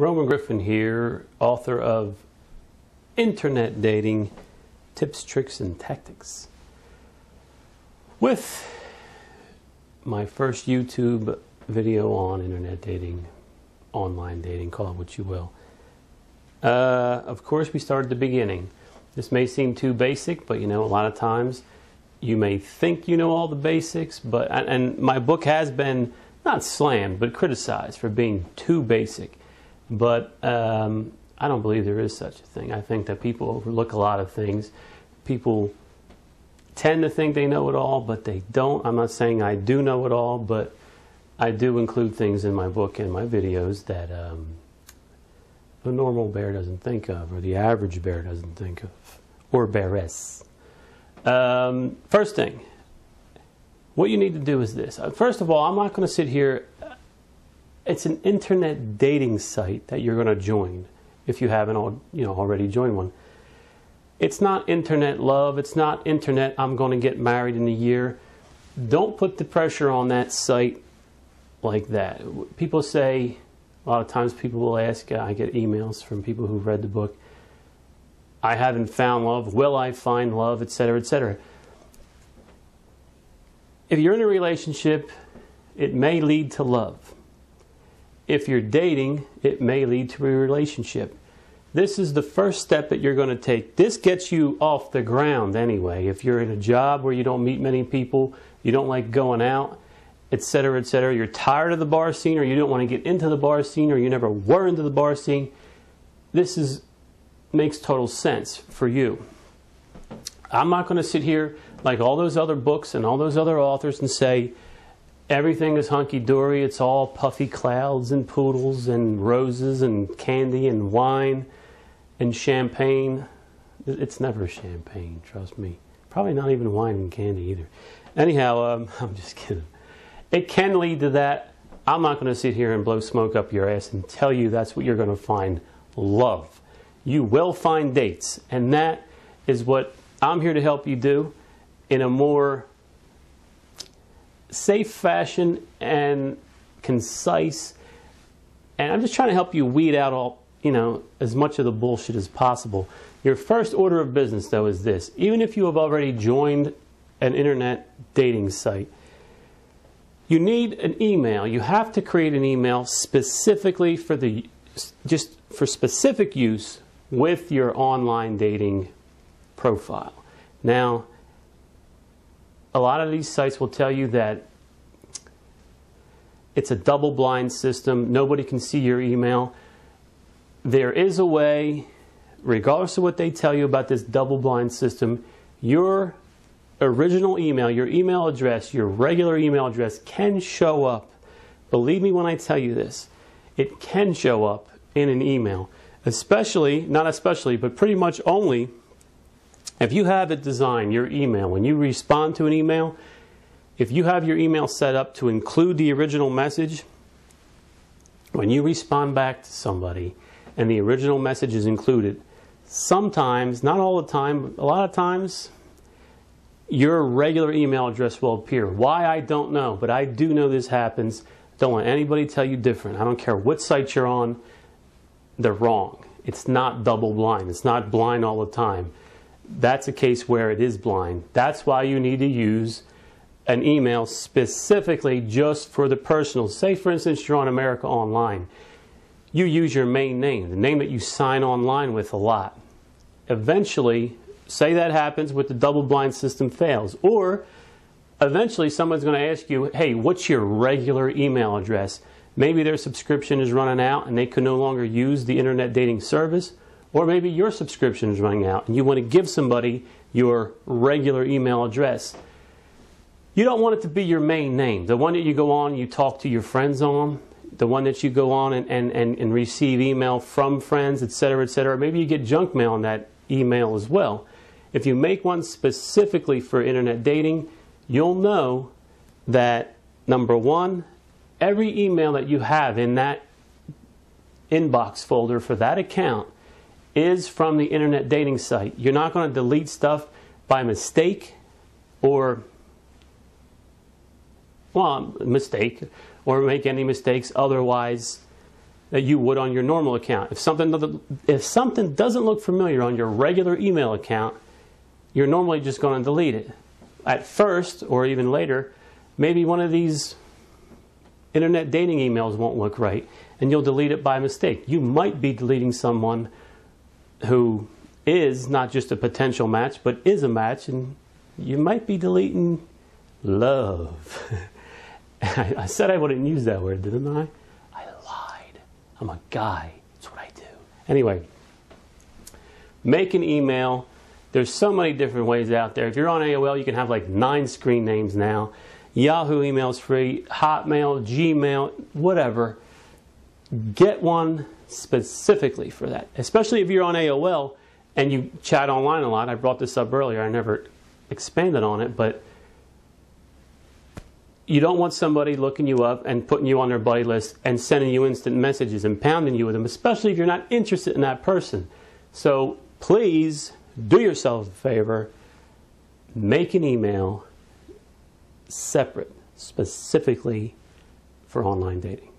Roman Griffin here, author of Internet Dating Tips, Tricks, and Tactics. With my first YouTube video on internet dating, online dating, call it what you will. Uh, of course, we start at the beginning. This may seem too basic, but you know, a lot of times you may think you know all the basics, but and my book has been not slammed, but criticized for being too basic. But um, I don't believe there is such a thing. I think that people overlook a lot of things. People tend to think they know it all, but they don't. I'm not saying I do know it all, but I do include things in my book and my videos that um, the normal bear doesn't think of, or the average bear doesn't think of, or bearess. Um, first thing, what you need to do is this. Uh, first of all, I'm not going to sit here. It's an internet dating site that you're going to join if you haven't all, you know, already joined one. It's not internet love. It's not internet, I'm going to get married in a year. Don't put the pressure on that site like that. People say, a lot of times people will ask, uh, I get emails from people who've read the book, I haven't found love. Will I find love, etc., etc if you're in a relationship, it may lead to love. If you're dating, it may lead to a relationship. This is the first step that you're going to take. This gets you off the ground anyway. If you're in a job where you don't meet many people, you don't like going out, etc., etc., you're tired of the bar scene or you don't want to get into the bar scene or you never were into the bar scene, this is makes total sense for you. I'm not going to sit here like all those other books and all those other authors and say everything is hunky dory. It's all puffy clouds and poodles and roses and candy and wine and champagne. It's never champagne, trust me. Probably not even wine and candy either. Anyhow, um, I'm just kidding. It can lead to that. I'm not going to sit here and blow smoke up your ass and tell you that's what you're going to find love. You will find dates, and that is what I'm here to help you do in a more safe fashion and concise. And I'm just trying to help you weed out all, you know, as much of the bullshit as possible. Your first order of business, though, is this. Even if you have already joined an internet dating site, you need an email. You have to create an email specifically for the, just for specific use with your online dating profile. Now, a lot of these sites will tell you that it's a double blind system. Nobody can see your email. There is a way, regardless of what they tell you about this double blind system, your original email, your email address, your regular email address can show up. Believe me when I tell you this, it can show up in an email, especially, not especially, but pretty much only if you have it designed, your email, when you respond to an email, if you have your email set up to include the original message, when you respond back to somebody and the original message is included, sometimes, not all the time, a lot of times, your regular email address will appear. Why, I don't know, but I do know this happens. Don't let anybody tell you different. I don't care what site you're on, they're wrong. It's not double blind, it's not blind all the time that's a case where it is blind. That's why you need to use an email specifically just for the personal. Say, for instance, you're on America Online. You use your main name, the name that you sign online with a lot. Eventually, say that happens with the double blind system fails. Or eventually, someone's going to ask you, hey, what's your regular email address? Maybe their subscription is running out and they can no longer use the internet dating service. Or maybe your subscription is running out and you want to give somebody your regular email address. You don't want it to be your main name, the one that you go on, you talk to your friends on, the one that you go on and, and, and, and receive email from friends, etc., etc. Maybe you get junk mail on that email as well. If you make one specifically for internet dating, you'll know that number one, every email that you have in that inbox folder for that account is from the internet dating site. You're not going to delete stuff by mistake or, well, mistake or make any mistakes otherwise that you would on your normal account. If something if something doesn't look familiar on your regular email account, you're normally just going to delete it. At first, or even later, maybe one of these internet dating emails won't look right, and you'll delete it by mistake. You might be deleting someone who is not just a potential match, but is a match, and you might be deleting love. I said I wouldn't use that word, didn't I? I lied. I'm a guy. That's what I do. Anyway, make an email. There's so many different ways out there. If you're on AOL, you can have like nine screen names now. Yahoo email's free, Hotmail, Gmail, whatever. Get one specifically for that. Especially if you're on AOL and you chat online a lot. I brought this up earlier. I never expanded on it, but you don't want somebody looking you up and putting you on their buddy list and sending you instant messages and pounding you with them, especially if you're not interested in that person. So please do yourself a favor, make an email separate specifically for online dating.